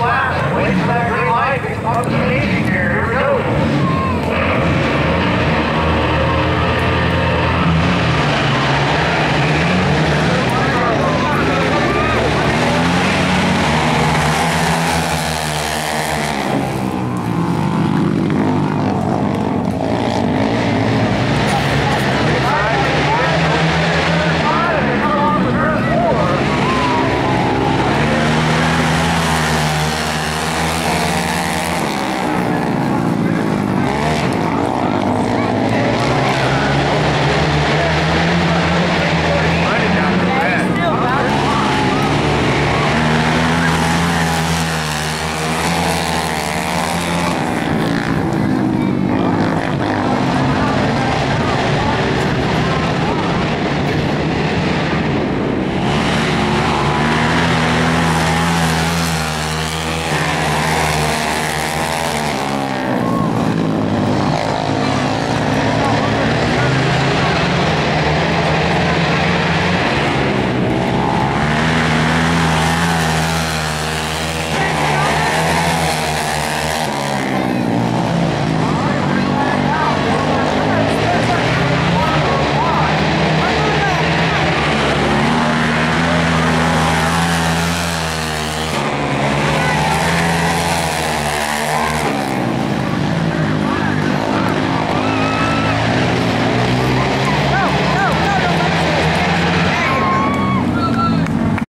last, which their life up to me.